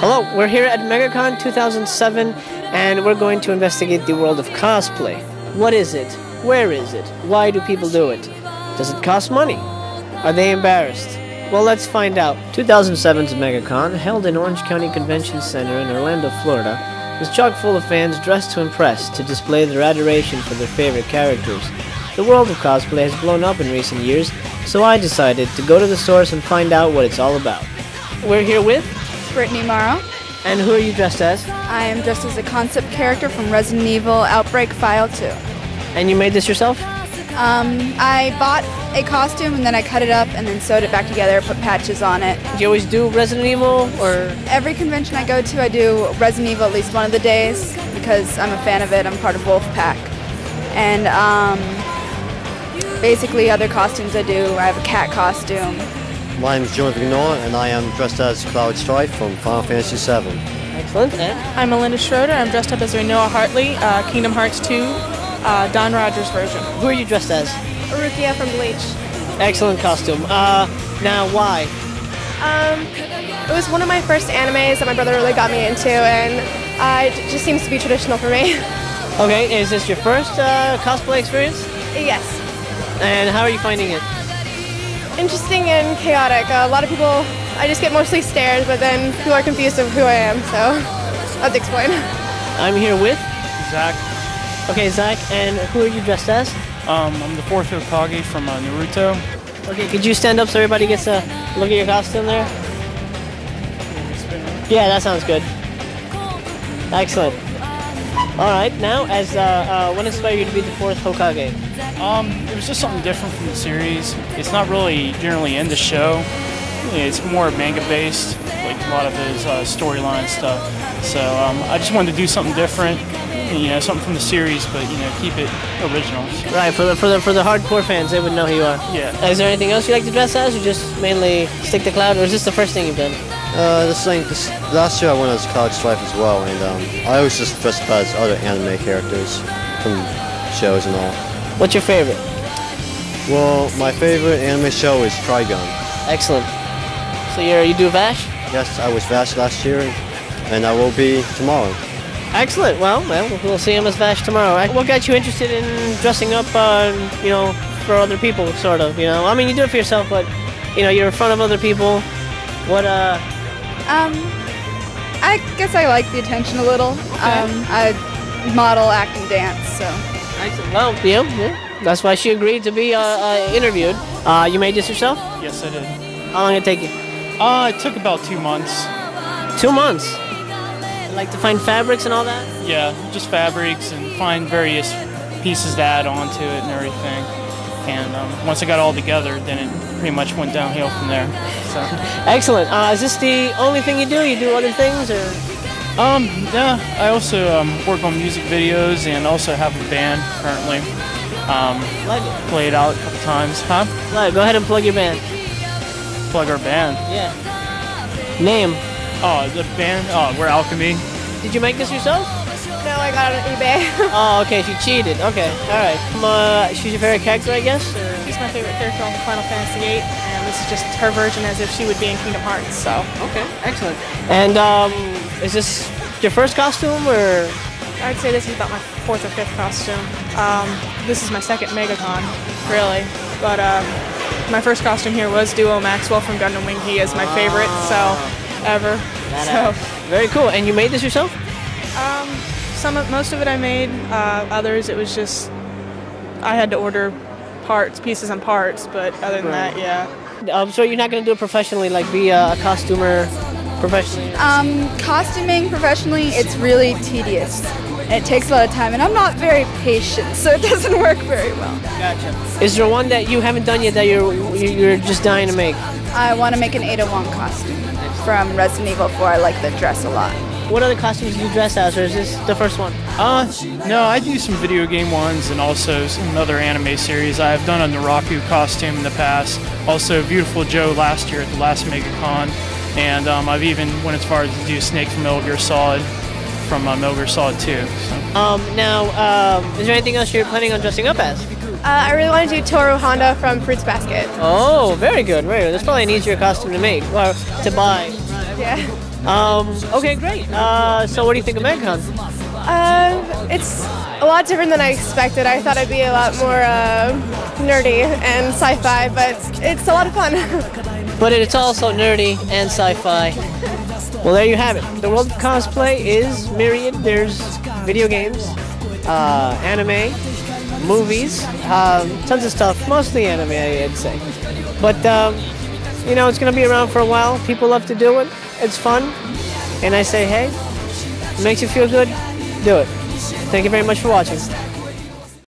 Hello, we're here at MegaCon 2007 and we're going to investigate the world of cosplay. What is it? Where is it? Why do people do it? Does it cost money? Are they embarrassed? Well, let's find out. 2007's MegaCon, held in Orange County Convention Center in Orlando, Florida, was chock full of fans dressed to impress to display their adoration for their favorite characters. The world of cosplay has blown up in recent years, so I decided to go to the source and find out what it's all about. We're here with Brittany Morrow. And who are you dressed as? I am dressed as a concept character from Resident Evil Outbreak File 2. And you made this yourself? Um, I bought a costume and then I cut it up and then sewed it back together, put patches on it. Do you always do Resident Evil or? Every convention I go to, I do Resident Evil at least one of the days because I'm a fan of it. I'm part of Wolfpack. And um, basically, other costumes I do, I have a cat costume. My name is John Vignor, and I am dressed as Cloud Strife from Final Fantasy VII. Excellent. And? I'm Melinda Schroeder. I'm dressed up as Rinoa Heartilly, uh, Kingdom Hearts 2, uh, Don Rogers version. Who are you dressed as? Rukia from Bleach. Excellent costume. Uh, now, why? Um, it was one of my first animes that my brother really got me into, and uh, it just seems to be traditional for me. Okay, is this your first uh, cosplay experience? yes. And how are you finding it? Interesting and chaotic. Uh, a lot of people, I just get mostly stares, but then people are confused of who I am, so I'll have to explain. I'm here with Zach. Okay, Zach, and who are you dressed as? Um, I'm the fourth Hokage from uh, Naruto. Okay, could you stand up so everybody gets a look at your costume there? Yeah, that sounds good. Excellent. All right, now, as uh, uh, what inspired you to be the fourth Hokage? Um, it was just something different from the series. It's not really generally in the show. It's more manga based, like a lot of his uh, storyline stuff. So um, I just wanted to do something different, you know, something from the series, but you know, keep it original. Right, for the for the for the hardcore fans, they would know who you are. Yeah. Is there anything else you like to dress as, or just mainly stick to Cloud, or is this the first thing you've done? Uh, this thing, this, last year I went as Cloud Strife as well, and um, I always just dress up as other anime characters from shows and all. What's your favorite? Well, my favorite anime show is Trigun. Excellent. So you're you do Vash? Yes, I was Vash last year, and I will be tomorrow. Excellent. Well, well, we'll see him as Vash tomorrow. What got you interested in dressing up, uh, you know, for other people, sort of? You know, I mean, you do it for yourself, but you know, you're in front of other people. What? Uh, Um, I guess I like the attention a little. Um, I model, act, and dance, so. Excellent. Well, yeah, yeah. That's why she agreed to be uh, uh, interviewed. Uh, you made this yourself? Yes, I did. How long did it take you? Uh, it took about two months. Two months. Like to find fabrics and all that. Yeah, just fabrics and find various pieces to add onto it and everything. And um, once I got all together, then it pretty much went downhill from there. So. Excellent. Uh, is this the only thing you do? You do other things, or? Um, yeah, I also um, work on music videos and also have a band currently. Um, Plug it. played out a couple times. Huh? Plug. Go ahead and plug your band. Plug our band. Yeah. Name. Oh, the band? Oh, we're Alchemy. Did you make this yourself? No, I got it on eBay. Oh, okay. She cheated. Okay. All right. Um, uh, she's your favorite character, I guess. Or? She's my favorite character on Final Fantasy VIII, and this is just her version as if she would be in Kingdom Hearts. So Okay. Excellent. And um, is this your first costume, or? I'd say this is about my fourth or fifth costume. Um, this is my second MegaCon, really. But uh, my first costume here was Duo Maxwell from Gundam Wing. He is my favorite, so ever. So Very cool. And you made this yourself? um, some of, most of it I made. Uh, others it was just I had to order parts, pieces and parts. But other than that, yeah. Um, so you're not going to do it professionally, like be a, a costumer professionally? Um, costuming professionally, it's really tedious. It takes a lot of time, and I'm not very patient, so it doesn't work very well. Gotcha. Is there one that you haven't done yet that you're you- you're just dying to make? I want to make an Ada Wong costume from Resident Evil 4. I like the dress a lot. What other costumes do you dress as, or is this the first one? Uh, no, I do some video game ones and also some other anime series. I've done a Naraku costume in the past. Also, Beautiful Joe last year at the last MegaCon. And um, I've even went as far as to do Snake from Metal Gear Solid from uh, Metal Gear Solid 2. So. Um, now, um, is there anything else you're planning on dressing up as? Uh, I really want to do Toru Honda from Fruits Basket. Oh, very good, very good. That's probably an easier costume to make or to buy. Yeah. Um, okay, great. Uh, so what do you think of MegaCon? Uh, it's a lot different than I expected. I thought I'd be a lot more uh, nerdy and sci-fi, but it's a lot of fun. But it's also nerdy and sci-fi. Well, there you have it. The world of cosplay is myriad. There's video games, uh, anime, movies, um, tons of stuff. Mostly anime, I'd say. But um, you know, it's gonna be around for a while. People love to do it. It's fun, and I say, hey, it makes you feel good. Do it. Thank you very much for watching.